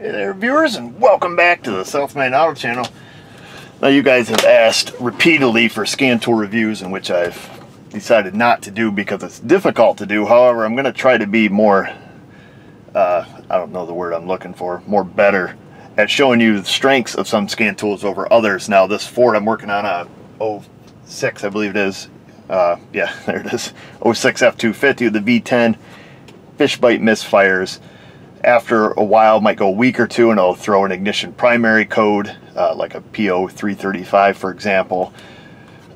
Hey there viewers and welcome back to the Main Auto channel. Now you guys have asked repeatedly for scan tool reviews in which I've decided not to do because it's difficult to do. However, I'm going to try to be more, uh, I don't know the word I'm looking for, more better at showing you the strengths of some scan tools over others. Now this Ford I'm working on a 06 I believe it is. Uh, yeah, there it is. 06 F250 the V10 fish bite misfires after a while, might go a week or two, and I'll throw an ignition primary code, uh, like a PO335, for example,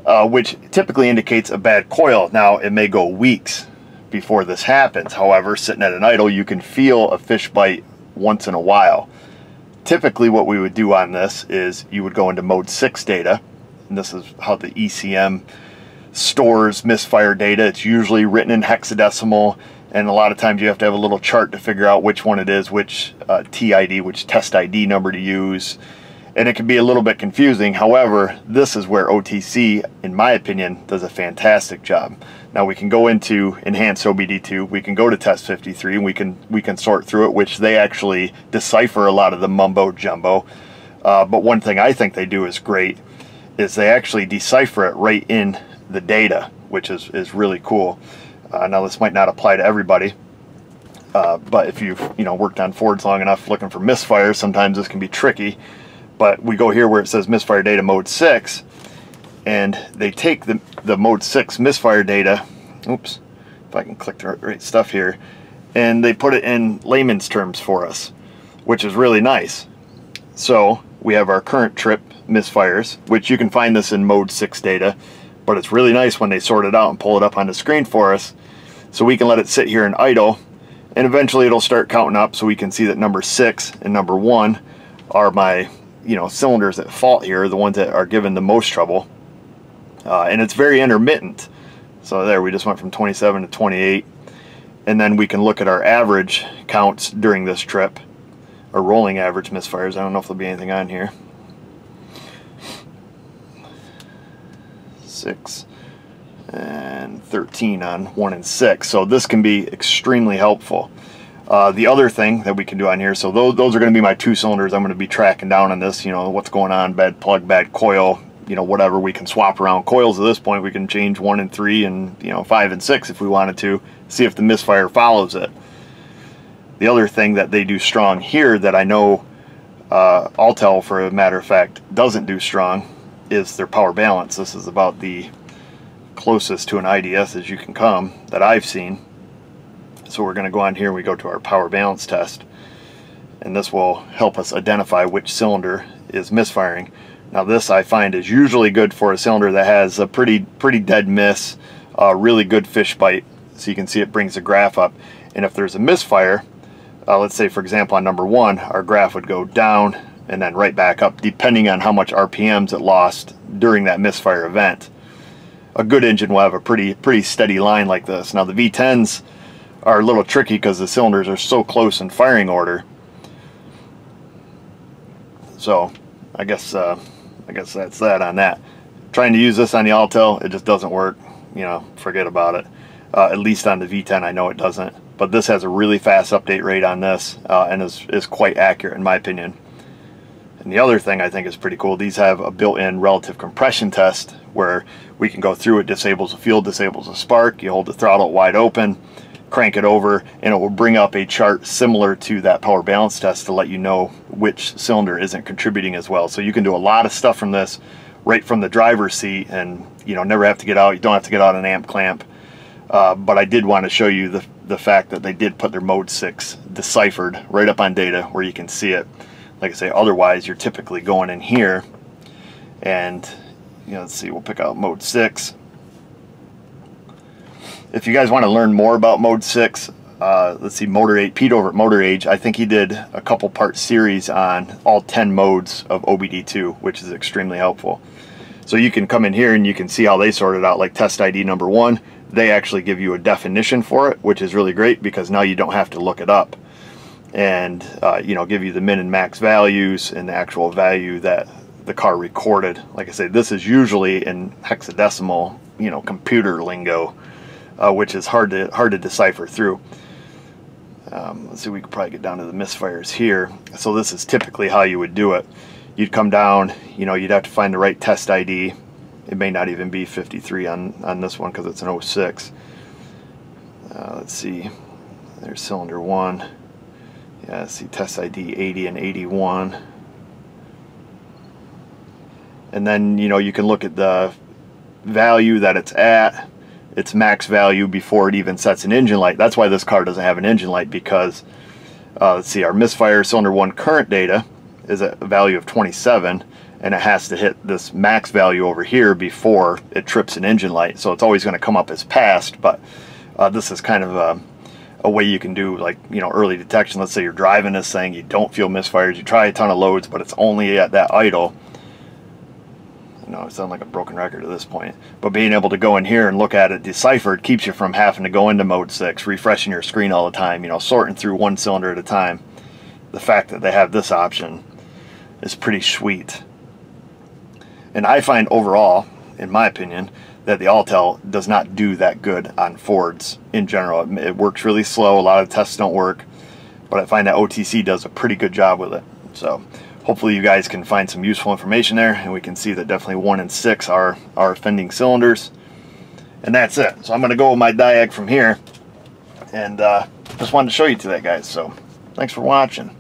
uh, which typically indicates a bad coil. Now, it may go weeks before this happens. However, sitting at an idle, you can feel a fish bite once in a while. Typically, what we would do on this is you would go into mode 6 data, and this is how the ECM stores misfire data. It's usually written in hexadecimal and a lot of times you have to have a little chart to figure out which one it is, which uh, TID, which test ID number to use, and it can be a little bit confusing. However, this is where OTC, in my opinion, does a fantastic job. Now we can go into Enhanced OBD2, we can go to Test 53, and we can we can sort through it, which they actually decipher a lot of the mumbo jumbo. Uh, but one thing I think they do is great, is they actually decipher it right in the data, which is, is really cool. Uh, now this might not apply to everybody, uh, but if you've you know worked on Fords long enough looking for misfires, sometimes this can be tricky. But we go here where it says misfire data mode 6, and they take the, the mode 6 misfire data, oops, if I can click the right stuff here, and they put it in layman's terms for us, which is really nice. So we have our current trip misfires, which you can find this in mode 6 data, but it's really nice when they sort it out and pull it up on the screen for us so we can let it sit here and idle. And eventually it'll start counting up so we can see that number six and number one are my you know cylinders at fault here the ones that are given the most trouble. Uh, and it's very intermittent. So there we just went from 27 to 28 and then we can look at our average counts during this trip or rolling average misfires. I don't know if there'll be anything on here six and 13 on 1 and 6. So this can be extremely helpful. Uh, the other thing that we can do on here, so those, those are going to be my two cylinders I'm going to be tracking down on this, you know, what's going on, bad plug, bad coil, you know, whatever. We can swap around coils at this point. We can change 1 and 3 and, you know, 5 and 6 if we wanted to, see if the misfire follows it. The other thing that they do strong here that I know uh, Autel, for a matter of fact, doesn't do strong is their power balance. This is about the closest to an IDS as you can come that I've seen. So we're going to go on here and we go to our power balance test. And this will help us identify which cylinder is misfiring. Now this I find is usually good for a cylinder that has a pretty pretty dead miss, uh, really good fish bite. So you can see it brings the graph up. And if there's a misfire, uh, let's say for example on number one, our graph would go down and then right back up depending on how much RPMs it lost during that misfire event a good engine will have a pretty pretty steady line like this. Now the V10s are a little tricky because the cylinders are so close in firing order. So I guess uh, I guess that's that on that. Trying to use this on the Autel, it just doesn't work. You know, forget about it. Uh, at least on the V10, I know it doesn't. But this has a really fast update rate on this uh, and is, is quite accurate in my opinion. And the other thing I think is pretty cool, these have a built-in relative compression test where we can go through it, disables the fuel, disables the spark, you hold the throttle wide open, crank it over, and it will bring up a chart similar to that power balance test to let you know which cylinder isn't contributing as well. So you can do a lot of stuff from this right from the driver's seat and you know never have to get out, you don't have to get out an amp clamp. Uh, but I did want to show you the, the fact that they did put their mode 6 deciphered right up on data where you can see it like I say, otherwise you're typically going in here and you know, let's see, we'll pick out mode 6. If you guys want to learn more about mode 6, uh, let's see, Motor Age, Pete over at Motor Age, I think he did a couple part series on all 10 modes of OBD2, which is extremely helpful. So you can come in here and you can see how they sorted out, like test ID number one, they actually give you a definition for it, which is really great because now you don't have to look it up and uh, you know give you the min and max values and the actual value that the car recorded. Like I say, this is usually in hexadecimal, you know, computer lingo, uh, which is hard to hard to decipher through. Um, let's see, we could probably get down to the misfires here. So this is typically how you would do it. You'd come down, you know, you'd have to find the right test ID. It may not even be 53 on, on this one because it's an 06. Uh, let's see, there's cylinder one. Yeah, see test ID 80 and 81. And then, you know, you can look at the value that it's at, its max value before it even sets an engine light. That's why this car doesn't have an engine light because, uh, let's see, our misfire cylinder one current data is a value of 27 and it has to hit this max value over here before it trips an engine light. So it's always going to come up as passed, but uh, this is kind of a, a, way you can do like, you know, early detection. Let's say you're driving this thing, you don't feel misfires, you try a ton of loads, but it's only at that idle. You know, I sound like a broken record at this point. But being able to go in here and look at it deciphered keeps you from having to go into mode 6, refreshing your screen all the time, you know, sorting through one cylinder at a time. The fact that they have this option is pretty sweet. And I find overall, in my opinion, that the Autel does not do that good on Fords in general. It works really slow. A lot of tests don't work, but I find that OTC does a pretty good job with it. So hopefully you guys can find some useful information there and we can see that definitely one and six are, are offending cylinders. And that's it. So I'm going to go with my diag from here and uh, just wanted to show you to that guys. So thanks for watching.